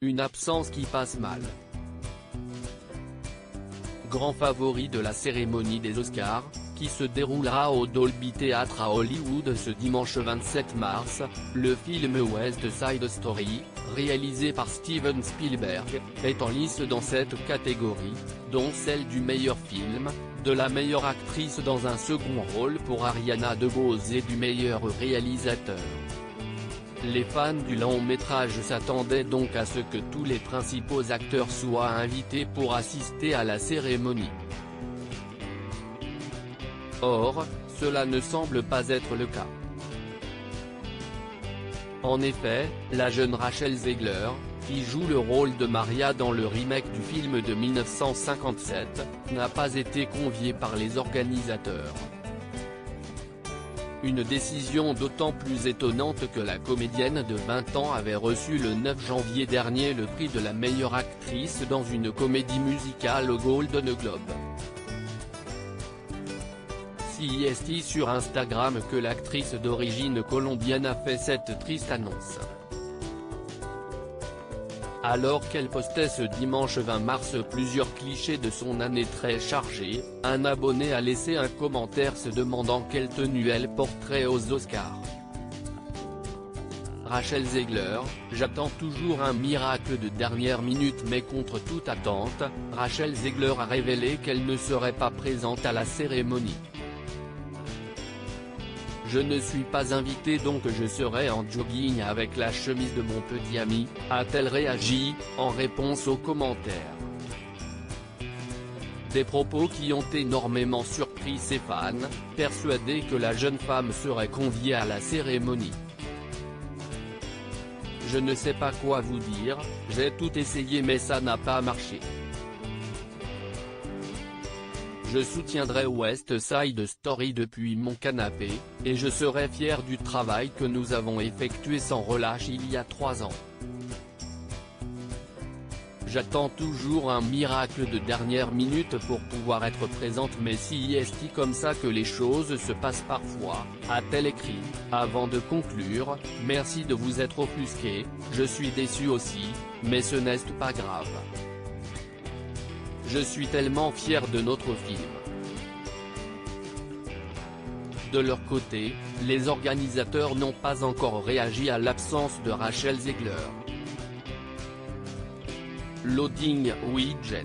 Une absence qui passe mal. Grand favori de la cérémonie des Oscars, qui se déroulera au Dolby Theatre à Hollywood ce dimanche 27 mars, le film West Side Story, réalisé par Steven Spielberg, est en lice dans cette catégorie, dont celle du meilleur film, de la meilleure actrice dans un second rôle pour Ariana DeBose et du meilleur réalisateur. Les fans du long métrage s'attendaient donc à ce que tous les principaux acteurs soient invités pour assister à la cérémonie. Or, cela ne semble pas être le cas. En effet, la jeune Rachel Zegler, qui joue le rôle de Maria dans le remake du film de 1957, n'a pas été conviée par les organisateurs. Une décision d'autant plus étonnante que la comédienne de 20 ans avait reçu le 9 janvier dernier le prix de la meilleure actrice dans une comédie musicale au Golden Globe. CIST sur Instagram que l'actrice d'origine colombienne a fait cette triste annonce? Alors qu'elle postait ce dimanche 20 mars plusieurs clichés de son année très chargée, un abonné a laissé un commentaire se demandant quelle tenue elle porterait aux Oscars. Rachel Zegler, j'attends toujours un miracle de dernière minute mais contre toute attente, Rachel Zegler a révélé qu'elle ne serait pas présente à la cérémonie. Je ne suis pas invité donc je serai en jogging avec la chemise de mon petit ami, a-t-elle réagi, en réponse aux commentaires? Des propos qui ont énormément surpris ses fans, persuadés que la jeune femme serait conviée à la cérémonie. Je ne sais pas quoi vous dire, j'ai tout essayé mais ça n'a pas marché. Je soutiendrai West Side Story depuis mon canapé, et je serai fier du travail que nous avons effectué sans relâche il y a trois ans. J'attends toujours un miracle de dernière minute pour pouvoir être présente mais si est comme ça que les choses se passent parfois, a-t-elle écrit, avant de conclure, merci de vous être offusqué, je suis déçu aussi, mais ce n'est pas grave. Je suis tellement fier de notre film. De leur côté, les organisateurs n'ont pas encore réagi à l'absence de Rachel Zegler. Loading Widget